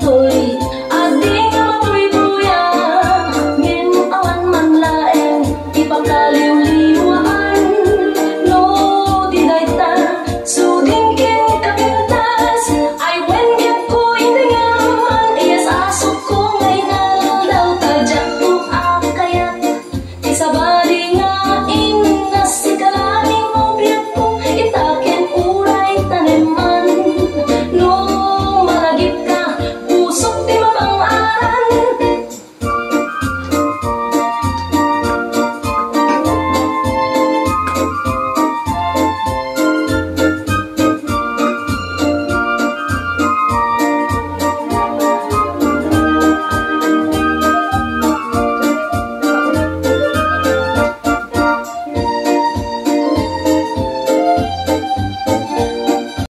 thôi.